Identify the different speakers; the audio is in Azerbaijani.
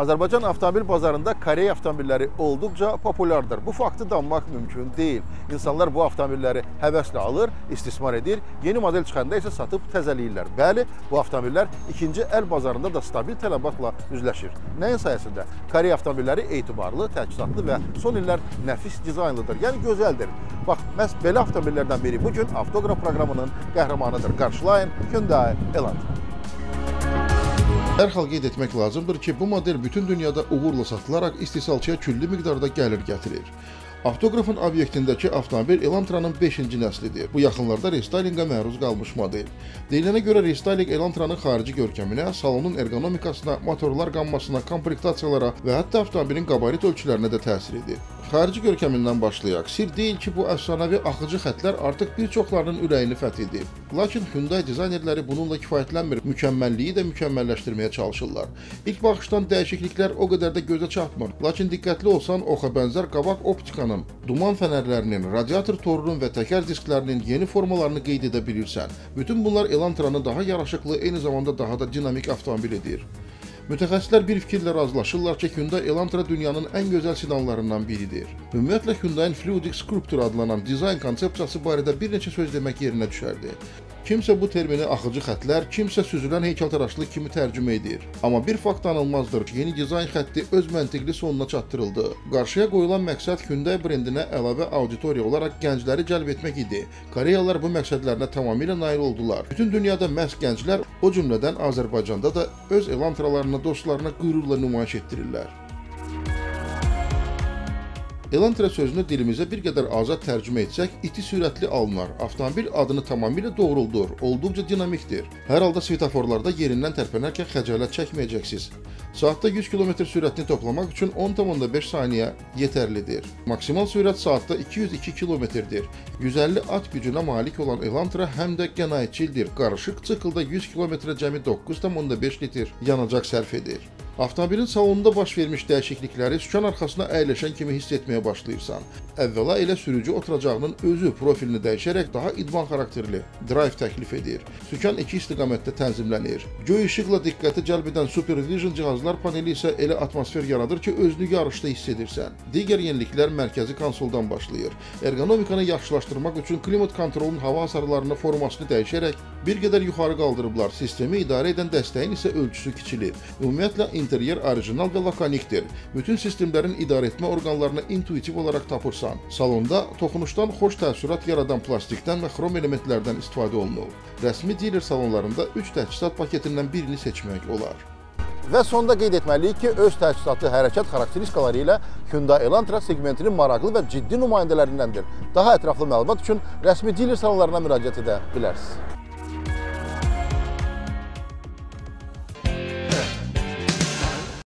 Speaker 1: Azərbaycan avtomobil bazarında Koreya avtomobilləri olduqca populyardır. Bu faktı danmaq mümkün deyil. İnsanlar bu avtomobilləri həvəslə alır, istismar edir, yeni model çıxanda isə satıb təzələyirlər. Bəli, bu avtomobillər ikinci əl bazarında da stabil tələbatla üzləşir. Nəyin sayəsində? Koreya avtomobilləri etibarlı, təchizatlı və son illər nəfis dizaynlıdır, yəni gözəldir. Bax, məhz belə avtomobillərdən biri bugün Avtoqraf proqramının qəhrəmanıdır. Qarşılayın Hyundai Elantra. Dərhal qeyd etmək lazımdır ki, bu model bütün dünyada uğurla satılaraq istehsalçıya külli miqdarda gəlir gətirir. Avtoqrafın obyektindəki avtomobil Elantranın 5-ci nəslidir. Bu yaxınlarda restaylinqə məruz qalmış model. Deyilənə görə restaylinq Elantranın xarici görkəminə, salonun ergonomikasına, motorlar qammasına, komplektasiyalara və hətta avtomobilin qabarit ölçülərinə də təsir edir. Xarici görkəmindən başlayaq. Sir deyil ki, bu əfsanəvi axıcı xətlər artıq bir çoxlarının ürəyini fəth edib. Lakin Hyundai dizaynerləri bununla kifayətlənmir, mükəmməlliyi də mükəmməlləşdirməyə çalışırlar. İlk baxışdan dəyişikliklər o qədər də gözə çarpmır. Lakin diqqətli olsan, oxa bənzər qabaq optikanın maşının, duman fənərlərinin, radiator torunun və təkər disklərinin yeni formalarını qeyd edə bilirsən. Bütün bunlar Elantranı daha yaraşıqlı, eyni zamanda daha da dinamik avtomobil edir. Mütəxəssislər bir fikirlə razılaşırlar ki, Hyundai Elantra dünyanın ən gözəl sedanlarından biridir. Ümumiyyətlə Hyundai-in Fluidic Sculptor adlanan dizayn konsepsiyası barədə bir neçə söz demək yerinə düşərdi. Kimsə bu termini axıcı xətlər, kimsə süzülən heykəltaraşlıq kimi tərcümə edir. Amma bir fakt anılmazdır ki, yeni dizayn xətti öz məntiqli sonuna çatdırıldı. Qarşıya qoyulan məqsəd Hyundai brendinə əlavə auditoriya olaraq gəncləri cəlb etmək idi. Koreyalılar bu məqsədlərinə tamamilə nail oldular. Bütün dünyada məhz gənclər, o cümlədən Azərbaycanda da öz elantralarını dostlarına qürurla nümayiş etdirirlər. Elantra sözünü dilimizə bir qədər azad tərcümə etsək, iti sürətli alınar. Avtomobil adını tamamilə doğruldur, olduqca dinamikdir. Hər halda svetoforlarda yerindən tərpənərkən xəcalət çəkməyəcəksiniz. Saatda 100 km sürətini toplamaq üçün 10,5 saniyə yetərlidir. Maksimal sürət saatda 202 km-dir. 150 at gücünə malik olan Elantra həm də qənaətçildir. Qarışıq çıkılda 100 km cəmi 9,5 litr yanacaq sərf edir. Avtomobilin salonunda baş vermiş dəyişiklikləri sükan arxasına əyləşən kimi hiss etməyə başlayırsan. Əvvəla elə sürücü oturacağının özü profilini dəyişərək daha idman xarakterli drive təklif edir. Sükan iki istiqamətdə tənzimlənir. Göy işıqla diqqəti cəlb edən Supervision cihazlar paneli isə elə atmosfer yaradır ki, özünü yarışda hiss edirsən. Digər yeniliklər mərkəzi konsoldan başlayır. Ergonomikanı yaxşılaşdırmaq üçün klimat kontrolunun hava hasarlarını formasını dəyişərək bir qədər yuxarı qaldırıblar. Sistemi idarə edən dəstəyin isə ölçüsü kiçilir. Ümumiyyətlə interyer orijinal və lakanikdir. Bütün sistemlərin idarəetmə orqanlarını intuitiv olaraq tapırsan. Salonda toxunuşdan xoş təəssürat yaradan plastikdən və xrom elementlərdən istifadə olunub. Rəsmi diler salonlarında 3 təchizat paketindən birini seçmək olar. Və sonda qeyd etməliyik ki, öz təchizatı hərəkət xarakteristikaları ilə Hyundai Elantra segmentinin maraqlı və ciddi nümayəndələrindəndir. Daha ətraflı məlumat üçün rəsmi diler salonlarına müraciət edə bilərsiniz.